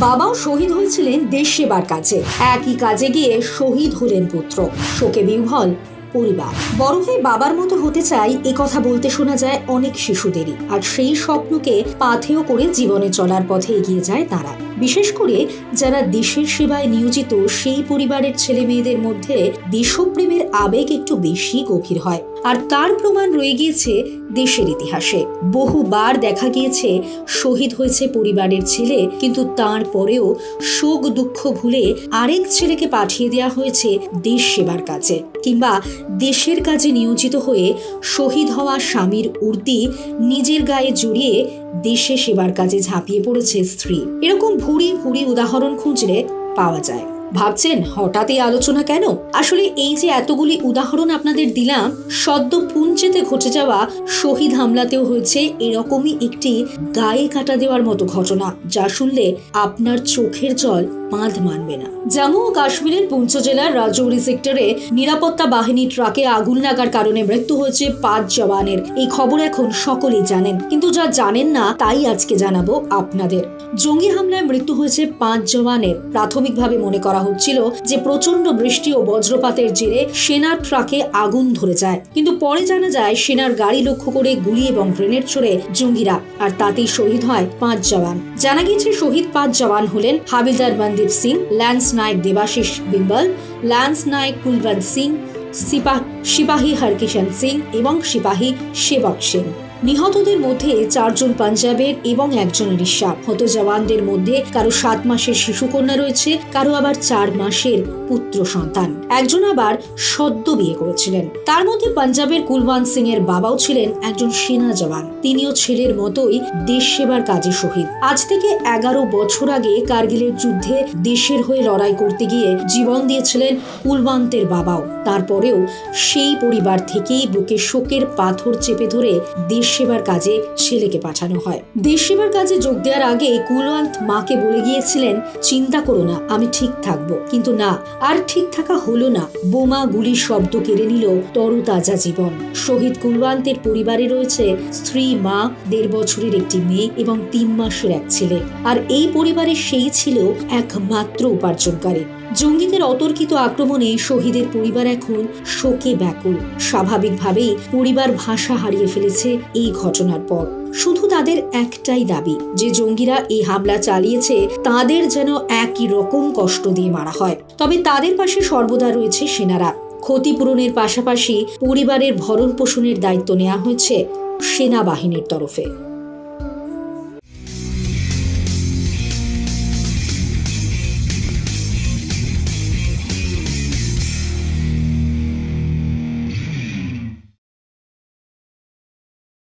বাবাও শহীদ হয়েছিলেন দেশ সেবার কাজে একই কাজে গিয়ে শহীদ হলেন পুত্র। শোকে বিহ্বল পরিবার। বড় হয়ে বাবার মতো হতে চাই, এ কথা বলতে শোনা যায় অনেক শিশুদেরই। আর সেই স্বপ্নকে পাথেয় করে জীবনে চলার পথে এগিয়ে যায় তারা। বিশেষ করে যারা দেশের সেবায় নিয়োজিত, সেই পরিবারের ছেলে মেয়েদের মধ্যে দেশপ্রেমের আবেগ একটু বেশি গভীর হয়। আর তার প্রমাণ রয়ে গিয়েছে দেশের ইতিহাসে। বহুবার দেখা গিয়েছে শহীদ হয়েছে পরিবারের ছেলে, কিন্তু তার পরেও শোক দুঃখ ভুলে আরেক ছেলেকে পাঠিয়ে দেওয়া হয়েছে দেশ সেবার কাজে। কিংবা দেশের কাজে নিয়োজিত হয়ে শহীদ হওয়া স্বামীর উর্দি নিজের গায়ে জড়িয়ে দেশে সেবার কাজে ঝাঁপিয়ে পড়েছে স্ত্রী। এরকম ভুরি ভুরি উদাহরণ খুঁজলে পাওয়া যায়। ভাবছেন হঠাৎ এই আলোচনা কেন? আসলে এই যে এতগুলি উদাহরণ আপনাদের দিলাম, সদ্য পুঞ্চেতে ঘটে যাওয়া শহীদ হামলাতেও হয়েছে এরকমই একটি গায়ে কাটা দেওয়ার মতো ঘটনা, যা শুনলে আপনার চোখের জল বাঁধ মানবে না। জম্মু ও কাশ্মীরের পুঞ্চ জেলার রাজৌরি সেক্টরে নিরাপত্তা বাহিনী ট্রাকে আগুন লাগার কারণে মৃত্যু হয়েছে পাঁচ জওয়ানের। এই খবর এখন সকলেই জানেন, কিন্তু যা জানেন না, তাই আজকে জানাব আপনাদের। জঙ্গি হামলায় মৃত্যু হয়েছে পাঁচ জওয়ানের, প্রাথমিকভাবে মনে করা হচ্ছিল যে প্রচণ্ড বৃষ্টি ও বজ্রপাতের জেরে সেনার ট্রাকে আগুন ধরে যায়। কিন্তু পরে জানা যায়, সেনার গাড়ি লক্ষ্য করে গুলি এবং গ্রেনেড ছড়ে জঙ্গিরা আর তাতেই শহীদ হয় পাঁচ জওয়ান। জানা গিয়েছে, শহীদ পাঁচ জওয়ান হলেন হাবিলদার মনদীপ সিং, ল্যান্স নায়ক দেবাশিস বিম্বল, ল্যান্স নায়ক কুলবন্ত সিং সিপাহ সিপাহী হরকিষণ সিং এবং সিপাহী সেবক সিং নিহতদের মধ্যে চারজন পাঞ্জাবের এবং একজন রিশা হত জওয়ানদের মধ্যে কারও সাত মাসের শিশুকন্যা রয়েছে, কারও আবার চার মাসের পুত্র সন্তান। একজন আবার সদ্য বিয়ে করেছিলেন। তার মধ্যে পাঞ্জাবের কুলবন্ত সিং এর বাবাও ছিলেন একজন সেনা জওয়ান। তিনিও ছেলের মতোই দেশ সেবার কাজে শহীদ। আজ থেকে এগারো বছর আগে কার্গিলের যুদ্ধে দেশের হয়ে লড়াই করতে গিয়ে জীবন দিয়েছিলেন কুলবন্তের বাবাও। তারপরেও সেই পরিবার থেকেই বুকে শোকের পাথর চেপে ধরে দেশ সেবার কাজে ছেলেকে পাঠানো হয়। দেশ সেবার কাজে যোগ দেওয়ার আগে কুলওয়ান্ত মাকে বলে গিয়েছিলেন, চিন্তা করো না, আমি ঠিক থাকব। কিন্তু না, আর ঠিক থাকা হলো না। বোমা গুলির শব্দ কেড়ে নিল তরতাজা জীবন। শহীদ কুলওয়ান্তের পরিবারে রয়েছে স্ত্রী, মা, দেড় বছরের একটি মেয়ে এবং তিন মাসের এক ছেলে। আর এই পরিবারের সেই ছিল একমাত্র উপার্জনকারী। জঙ্গিদের অতর্কিত আক্রমণে শহীদের পরিবার এখন শোকে ব্যাকুল। স্বাভাবিকভাবেই পরিবার ভাষা হারিয়ে ফেলেছে এই ঘটনার পর। শুধু তাদের একটাই দাবি, যে জঙ্গিরা এই হামলা চালিয়েছে, তাদের যেন একই রকম কষ্ট দিয়ে মারা হয়। তবে তাদের পাশে সর্বদা রয়েছে সেনারা। ক্ষতিপূরণের পাশাপাশি পরিবারের ভরণ পোষণের দায়িত্ব নেওয়া হয়েছে সেনাবাহিনীর তরফে।